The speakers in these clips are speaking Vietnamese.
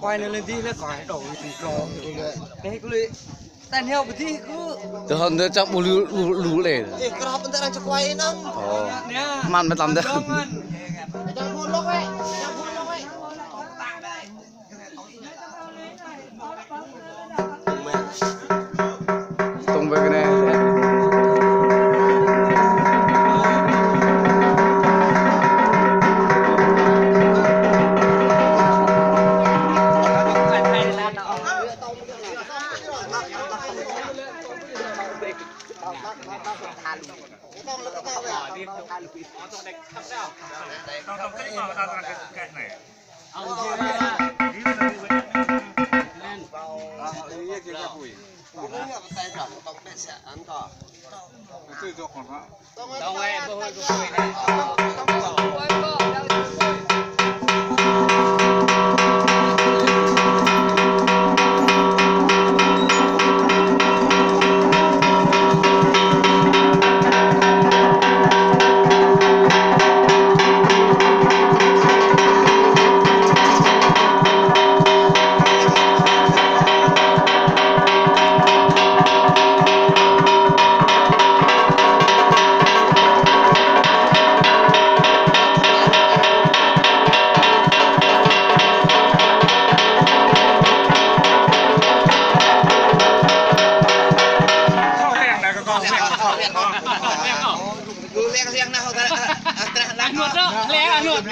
coi nó lên đi nó coi đổ thì lo đấy cứ lấy tan heo cái gì cứ từ hôm đó chắc bù lú lú lú lệ cái hộp bên ta đang cho quay nó man mới làm được Tông ấy, bơ hơi của tôi đấy. Lu liang liang nah udah. Terah lang. Nuột đó, lẹ à nuột.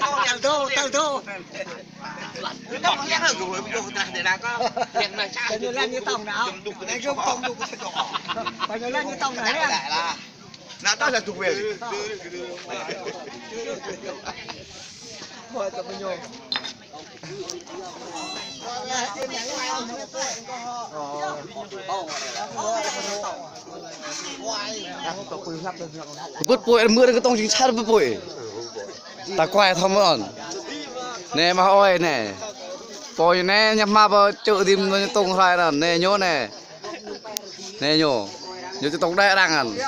Kau liang tu, tu tu. Kau liang lah gue gue terah dia nak kau. Liang nah cak. Phải lên như tổng nào. Này không không đủ cái đó. Phải lên như tổng Này này. lại là. Nah, tahu lah tu gue. Thôi tập nhô bút bụi mưa cái tông chính xác bút bụi. Ta quay thông ơn nè, mà ôi, nè. Bồi nè nhập ma bờ chợ tìm tông khai là nè, nhô nè. Nè, nhô. Nhớ cái tông đây đang ăn